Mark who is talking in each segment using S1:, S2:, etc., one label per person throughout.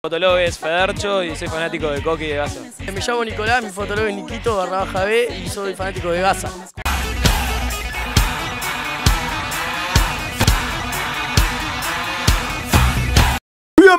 S1: Fotolog es Federcho y soy fanático de Coqui y de Gaza.
S2: Me llamo Nicolás, mi fotólogo es Niquito barra baja B y soy fanático de Gaza.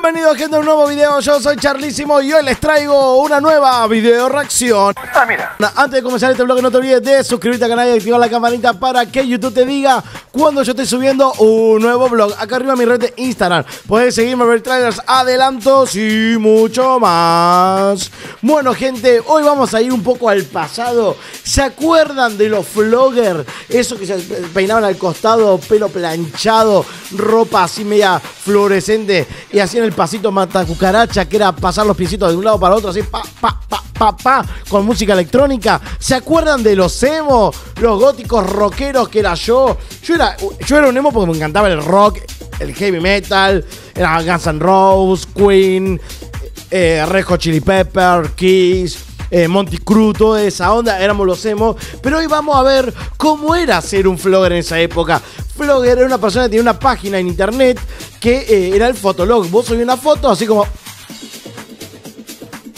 S3: Bienvenidos gente a un nuevo video, yo soy Charlísimo y hoy les traigo una nueva video reacción. Ah, mira. Antes de comenzar este vlog no te olvides de suscribirte al canal y activar la campanita para que YouTube te diga cuando yo esté subiendo un nuevo vlog. Acá arriba mi red de Instagram. Puedes seguirme, ver trailers, adelantos y mucho más. Bueno gente, hoy vamos a ir un poco al pasado. ¿Se acuerdan de los vloggers? Eso que se peinaban al costado, pelo planchado, ropa así media fluorescente y así el pasito mata cucaracha, que era pasar los piecitos de un lado para otro, así pa, pa, pa, pa, pa, con música electrónica. ¿Se acuerdan de los emo? Los góticos rockeros que era yo. Yo era, yo era un emo porque me encantaba el rock, el heavy metal, era Guns N' Roses, Queen, eh, Rejo Chili Pepper, Kiss. Eh, Monty Cruz, toda esa onda, éramos los emo. Pero hoy vamos a ver cómo era ser un flogger en esa época. Flogger era una persona que tenía una página en internet que eh, era el fotolog. Vos subías una foto así como...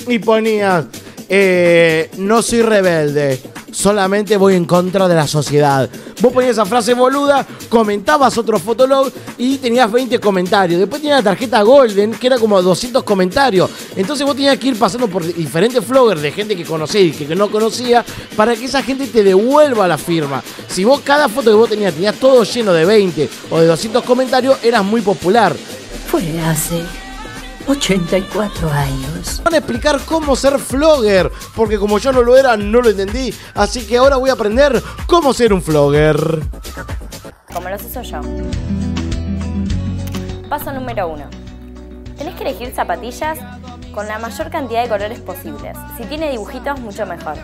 S3: Y ponías... Eh, no soy rebelde solamente voy en contra de la sociedad. Vos ponías esa frase boluda, comentabas otro fotolog y tenías 20 comentarios. Después tenías la tarjeta Golden, que era como 200 comentarios. Entonces vos tenías que ir pasando por diferentes floggers de gente que conocía y que no conocía para que esa gente te devuelva la firma. Si vos cada foto que vos tenías tenías todo lleno de 20 o de 200 comentarios, eras muy popular.
S4: Fue hace 84 años.
S3: Van a explicar cómo ser flogger, porque como yo no lo era, no lo entendí. Así que ahora voy a aprender cómo ser un flogger.
S5: Como lo hizo yo. Paso número 1. Tenés que elegir zapatillas con la mayor cantidad de colores posibles. Si tiene dibujitos, mucho mejor.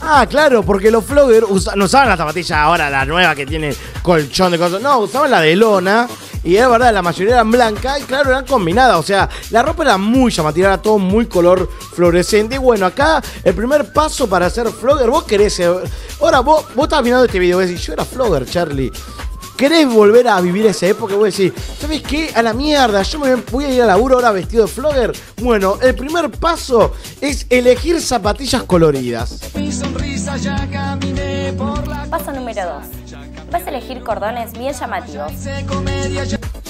S3: Ah, claro, porque los floggers no usaban la zapatilla ahora, la nueva que tiene colchón de cosas. No, usaban la de lona y es verdad, la mayoría eran blancas y claro, eran combinadas. O sea, la ropa era muy llamativa, era todo muy color fluorescente. Y bueno, acá el primer paso para ser flogger, vos querés. Ahora, vos, vos estás mirando este video y decís, yo era flogger, Charlie. ¿Querés volver a vivir esa época? Voy a decir, ¿sabes qué? A la mierda, yo me voy a ir a laburo ahora vestido de flogger. Bueno, el primer paso es elegir zapatillas coloridas.
S5: Paso número 2 vas a elegir cordones bien llamativos.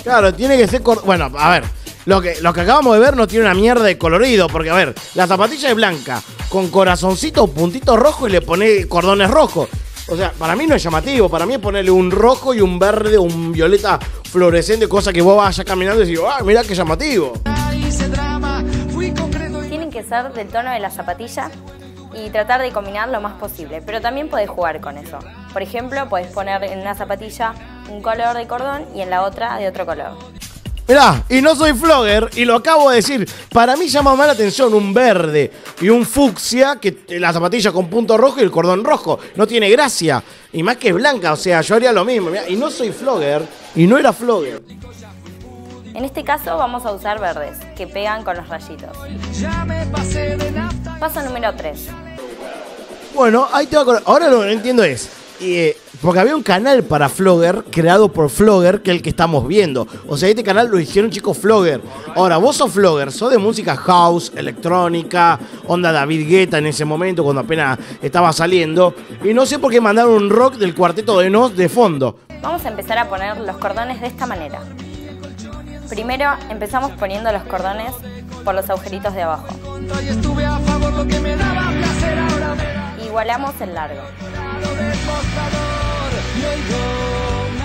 S3: Claro, tiene que ser... Bueno, a ver, lo que, lo que acabamos de ver no tiene una mierda de colorido, porque a ver, la zapatilla es blanca, con corazoncito, puntito rojo y le pone cordones rojos. O sea, para mí no es llamativo, para mí es ponerle un rojo y un verde, un violeta fluorescente, cosa que vos vayas caminando y decís, ah, mira qué llamativo.
S5: Tienen que ser del tono de la zapatilla y tratar de combinar lo más posible, pero también podés jugar con eso. Por ejemplo, podés poner en una zapatilla un color de cordón y en la otra de otro color.
S3: Mirá, y no soy flogger, y lo acabo de decir. Para mí llama más la atención un verde y un fucsia que la zapatilla con punto rojo y el cordón rojo. No tiene gracia. Y más que es blanca, o sea, yo haría lo mismo. y no soy flogger, y no era flogger.
S5: En este caso vamos a usar verdes, que pegan con los rayitos. Paso número 3.
S3: Bueno, ahí te va a Ahora lo que entiendo es. Eh, porque había un canal para Flogger creado por Flogger que es el que estamos viendo. O sea, este canal lo hicieron chicos Flogger. Ahora, vos sos Flogger, sos de música house, electrónica, onda David Guetta en ese momento cuando apenas estaba saliendo. Y no sé por qué mandaron un rock del cuarteto de Nos de fondo.
S5: Vamos a empezar a poner los cordones de esta manera. Primero empezamos poniendo los cordones por los agujeritos de abajo. Igualamos el largo.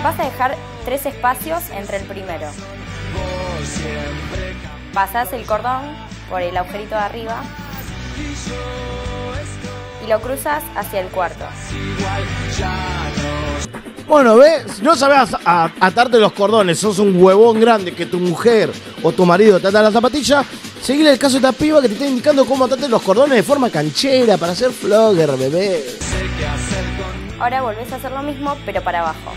S5: Vas a dejar tres espacios entre el primero. Pasas el cordón por el agujerito de arriba y lo cruzas hacia el cuarto.
S3: Bueno, ¿ves? No sabes atarte los cordones, sos un huevón grande que tu mujer o tu marido te ata la zapatilla, seguile el caso de esta piba que te está indicando cómo atarte los cordones de forma canchera para hacer flogger, bebé.
S5: Ahora volvés a hacer lo mismo, pero para abajo.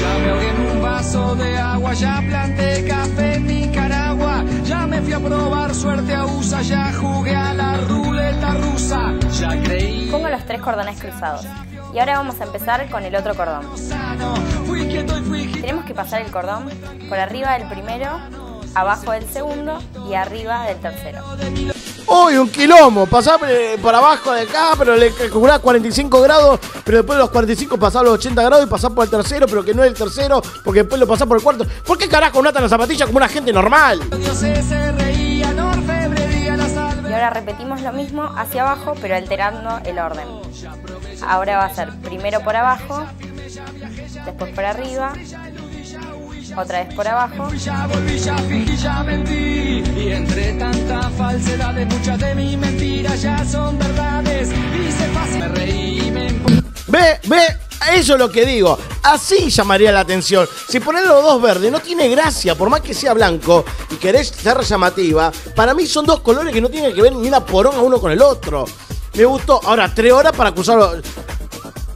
S6: Ya me ahogué en un vaso de agua, ya planté café en Nicaragua, ya me fui a probar suerte a USA, ya jugué a la ruleta rusa, ya creí.
S5: Pongo los tres cordones cruzados. Y ahora vamos a empezar con el otro cordón. Tenemos que pasar el cordón por arriba del primero abajo del segundo y arriba del tercero.
S3: Uy, un quilombo. Pasaba eh, por abajo de acá, pero le calculaba 45 grados, pero después de los 45 pasaba los 80 grados y pasaba por el tercero, pero que no es el tercero, porque después lo pasaba por el cuarto. ¿Por qué carajo no atan las zapatillas como una gente normal?
S5: Y ahora repetimos lo mismo hacia abajo, pero alterando el orden. Ahora va a ser primero por abajo, después por arriba, otra vez por abajo.
S6: Y entre tantas falsedades, muchas de mis mentiras ya son verdades. Hice fácil, me reí y me
S3: Ve, ve, eso es lo que digo. Así llamaría la atención. Si pones los dos verdes no tiene gracia, por más que sea blanco y querés ser llamativa, para mí son dos colores que no tienen que ver ni una poronga uno con el otro. Me gustó. Ahora, tres horas para acusarlo.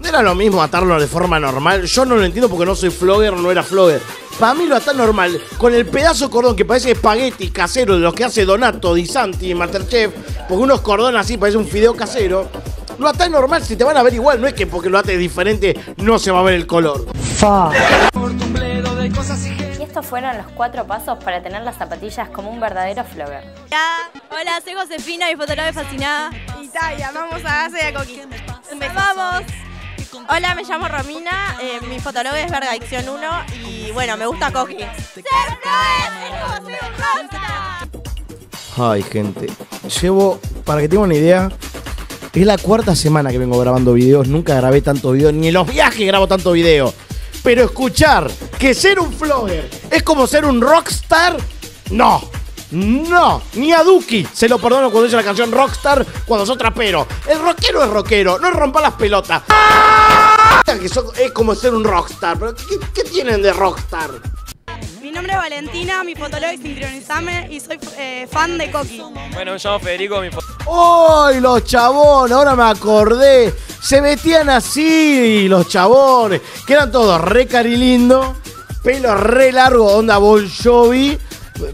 S3: No era lo mismo atarlo de forma normal. Yo no lo entiendo porque no soy flogger, no era flogger. Para mí lo atan normal, con el pedazo de cordón que parece espagueti casero de los que hace Donato Di Santi Masterchef, porque unos cordones así parece un fideo casero. Lo atás normal, si te van a ver igual, no es que porque lo ates diferente no se va a ver el color.
S6: por tu bledo de cosas y
S5: Y estos fueron los cuatro pasos para tener las zapatillas como un verdadero flogger.
S7: Hola, hola, soy Josefina, mi fotógrafa fascinada. Y ta, llamamos a Gase y a Coqui. ¡Vamos! Hola, me llamo Romina, eh, mi fotólogo es Verga Adicción 1 y bueno, me gusta Coqui.
S3: Ay, gente. Llevo, para que tengan una idea, es la cuarta semana que vengo grabando videos. Nunca grabé tanto video, ni en los viajes grabo tanto video. Pero escuchar que ser un flogger es como ser un rockstar, no. No, ni a Duki se lo perdono cuando dice la canción Rockstar cuando sos trapero. El rockero es rockero, no rompa las pelotas. Que son- es como ser un rockstar, pero ¿qué, qué tienen de rockstar?
S7: Mi nombre es Valentina, mi fotólogo es Sincronizame y soy eh, fan de Coqui.
S1: Bueno, me llamo Federico, mi
S3: ¡Ay, los chabones! Ahora me acordé. Se vestían así los chabones. Que eran todos re carilindos. Pelo re largo, onda Bon Jovi.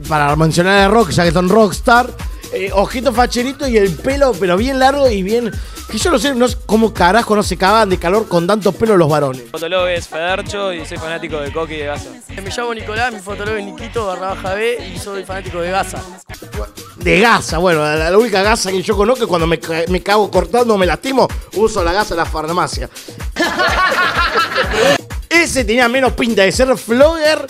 S3: Para mencionar el rock, ya que son rockstar. Eh, ojito facherito y el pelo, pero bien largo y bien. Que yo no sé, no sé cómo carajo no se cagan de calor con tanto pelo los varones.
S1: fotólogo es Federcho y soy fanático de Coqui y de Gaza.
S2: Me llamo Nicolás, mi fotólogo es Nikito barra baja B y soy fanático de Gaza.
S3: De gasa, bueno, la, la única gasa que yo conozco es cuando me, ca- me cago cortando, me lastimo, uso la gasa de la farmacia. Ese tenía menos pinta de ser flogger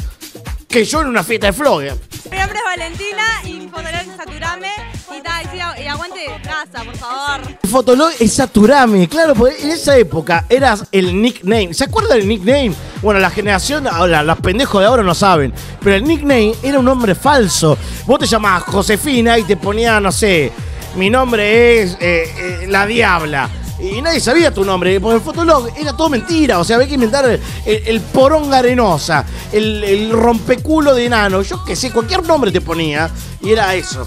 S3: que yo en una fiesta de flogger.
S7: Nombre es Valentina y mi fotólogo es Saturame y, ta, y, y aguante casa, por favor.
S3: Fotolog es Saturame, claro, porque en esa época eras el nickname. ¿Se acuerdan del nickname? Bueno, la generación, ahora, los pendejos de ahora no saben, pero el nickname era un nombre falso. Vos te llamabas Josefina y te ponía, no sé, mi nombre es eh, eh, La Diabla. Y nadie sabía tu nombre, porque el Fotolog era todo mentira. O sea, había que inventar el, poronga arenosa, el, rompeculo de enano. Yo qué sé, cualquier nombre te ponía y era eso.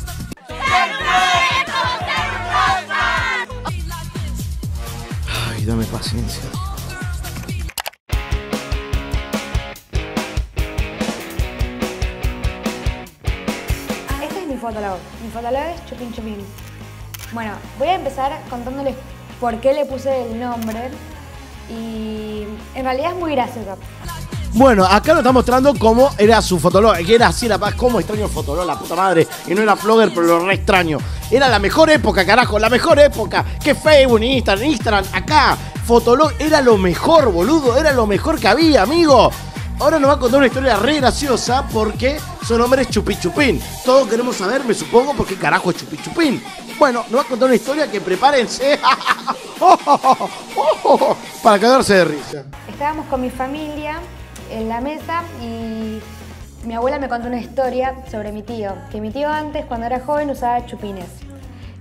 S3: Ay, dame paciencia.
S8: Este es mi fotólogo. Mi fotólogo es Chupin Chupin. Bueno, voy a empezar contándoles por qué le puse el nombre. Y en realidad es muy gracioso.
S3: Bueno, acá nos está mostrando cómo era su fotolog. Que era así la paz, cómo extraño el fotolog, la puta madre. Y no era flogger, pero lo re extraño. Era la mejor época, carajo, la mejor época. Que Facebook, Instagram, Instagram, acá. Fotolog era lo mejor, boludo. Era lo mejor que había, amigo. Ahora nos va a contar una historia re graciosa porque su nombre es Chupi Chupín. Todos queremos saber, me supongo, por qué carajo es Chupi Chupín. Bueno, nos va a contar una historia que prepárense para cagarse de risa.
S8: Estábamos con mi familia en la mesa y mi abuela me contó una historia sobre mi tío. Que mi tío antes, cuando era joven, usaba chupines.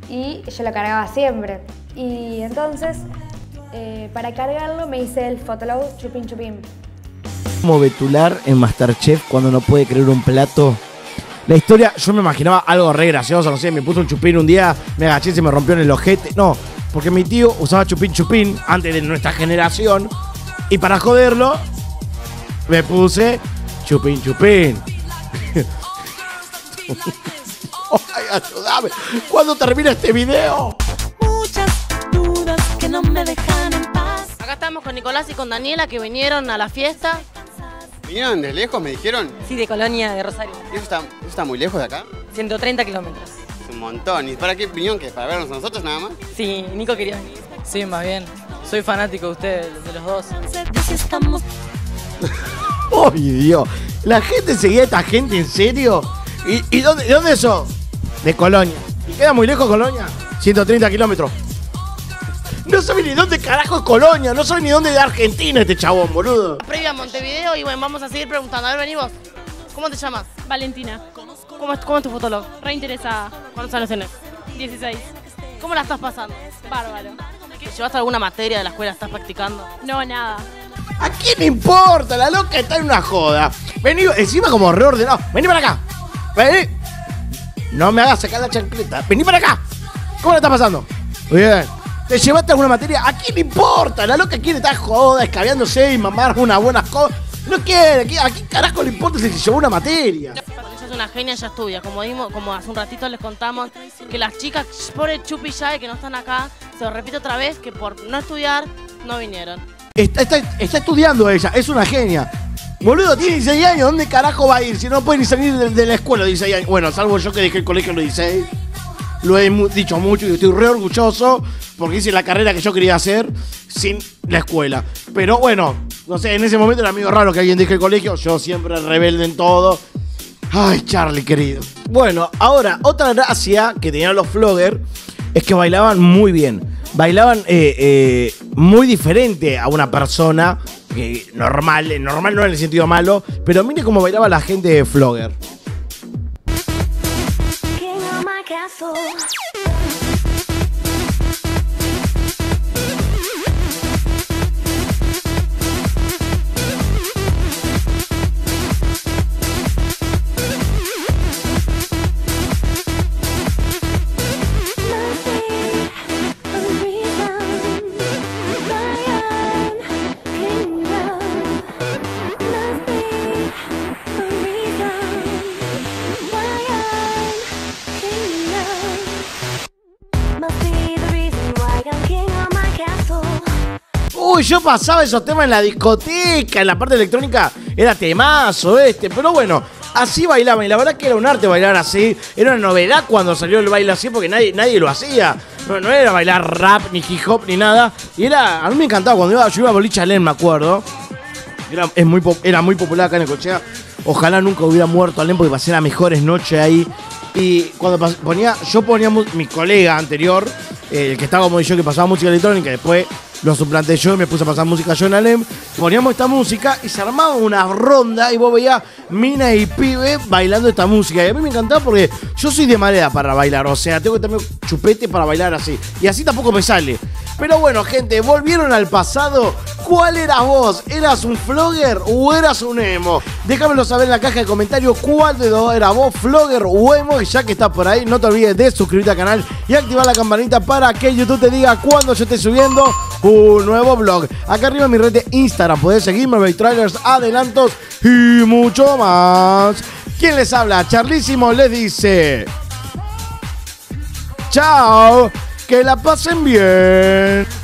S8: Y yo lo cargaba siempre. Y entonces, eh, para cargarlo, me hice el Fotolog Chupin Chupin.
S3: Como Betular en Masterchef cuando no puede creer un plato. La historia, yo me imaginaba algo re gracioso, no sé, me puso un chupín un día, me agaché y se me rompió en el ojete. No, porque mi tío usaba chupín chupín antes de nuestra generación. Y para joderlo, me puse chupín chupín. Ay, ayúdame. ¿Cuándo termina este video?
S9: Muchas dudas que no me dejan en paz.
S10: Acá estamos con Nicolás y con Daniela que vinieron a la fiesta. ¿Vinieron de lejos, me dijeron?
S11: Sí, de Colonia, de Rosario.
S10: ¿Y eso está, eso está muy lejos de acá?
S11: 130 kilómetros.
S10: Es un montón. ¿Y para qué vinieron? ¿Qué? ¿Para vernos a nosotros nada más?
S11: Sí, Nico quería venir.
S2: Sí, más bien. Soy fanático de ustedes, de los dos.
S3: ¡Ay, Dios! ¿La gente seguía a esta gente en serio? ¿Y, y dónde, de dónde eso? De Colonia. ¿Y queda muy lejos Colonia? 130 kilómetros. No sabe ni dónde carajo es Colonia, no sabe ni dónde de Argentina este chabón, boludo.
S12: Previa a Montevideo y bueno, vamos a seguir preguntando. A ver, vení vos. ¿Cómo te llamas?
S13: Valentina.
S12: ¿Cómo es, cómo es tu fotólogo?
S13: Re interesada.
S12: ¿Cuántos años tenés?
S13: 16.
S12: ¿Cómo la estás pasando?
S13: Bárbaro.
S12: ¿Llevaste alguna materia de la escuela? ¿Estás practicando?
S13: No, nada.
S3: ¿A quién le importa? La loca está en una joda. Vení, encima como reordenado. Vení para acá. Vení. No me hagas sacar la chancleta. Vení para acá. ¿Cómo la estás pasando? Muy bien. ¿Te llevaste alguna materia? ¿A quién le importa? La loca quiere estar joda, escabeándose y mamar unas buenas cosas. No quiere. ¿A quién- ¿A quién carajo le importa si se llevó una materia?
S12: Ella es una genia, ella estudia. Como, dimos, como hace un ratito les contamos que las chicas, pobre Chupi y Yae, que no están acá, se lo repito otra vez, que por no estudiar no vinieron.
S3: Está, está- está estudiando ella, es una genia. Boludo, tiene 16 años, ¿dónde carajo va a ir? Si no puede ni salir de, de la escuela a 16 años. Bueno, salvo yo que dejé el colegio a los 16. Lo he dicho mucho y estoy re orgulloso porque hice la carrera que yo quería hacer sin la escuela. Pero bueno, no sé, en ese momento era medio raro que alguien deje el colegio. Yo siempre rebelde en todo. Ay, Charlie, querido. Bueno, ahora, otra gracia que tenían los vloggers es que bailaban muy bien. Bailaban eh, eh, muy diferente a una persona normal, normal no en el sentido malo, pero mire cómo bailaba la gente de Flogger. Uy, yo pasaba esos temas en la discoteca, en la parte electrónica, era temazo este, pero bueno, así bailaban, y la verdad que era un arte bailar así, era una novedad cuando salió el baile así, porque nadie, nadie lo hacía, no, no era bailar rap, ni hip hop, ni nada, y era, a mí me encantaba, cuando iba, yo iba a Boliche Alén, me acuerdo, era, es muy, era muy popular acá en Cochea, ojalá nunca hubiera muerto Alén, porque pasé las mejores noches ahí, y cuando ponía, yo ponía mi colega anterior, eh, el que estaba como yo, que pasaba música electrónica, después lo suplanté yo me puse a pasar música yo en Alem. Poníamos esta música y se armaba una ronda y vos veías mina y pibe bailando esta música. Y a mí me encantaba porque yo soy de madera para bailar, o sea, tengo que tener chupete para bailar así. Y así tampoco me sale. Pero bueno, gente, volvieron al pasado. ¿Cuál eras vos? ¿Eras un flogger o eras un emo? Déjamelo saber en la caja de comentarios cuál de dos era vos, flogger o emo. Y ya que estás por ahí, no te olvides de suscribirte al canal y activar la campanita para que YouTube te diga cuando yo esté subiendo un nuevo vlog. Acá arriba en mi red de Instagram podés seguirme, ver trailers, adelantos y mucho más. ¿Quién les habla? Charlísimo les dice... Chao, que la pasen bien.